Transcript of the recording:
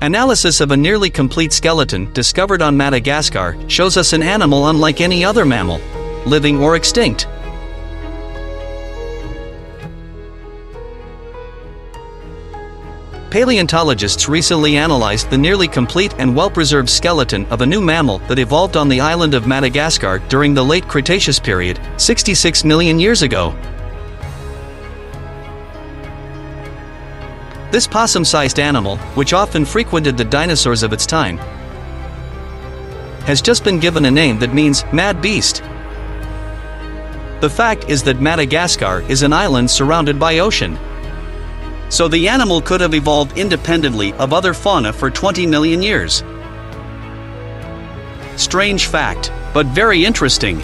Analysis of a nearly complete skeleton discovered on Madagascar shows us an animal unlike any other mammal, living or extinct. Paleontologists recently analyzed the nearly complete and well-preserved skeleton of a new mammal that evolved on the island of Madagascar during the late Cretaceous period, 66 million years ago. This possum-sized animal, which often frequented the dinosaurs of its time, has just been given a name that means mad beast. The fact is that Madagascar is an island surrounded by ocean. So the animal could have evolved independently of other fauna for 20 million years. Strange fact, but very interesting.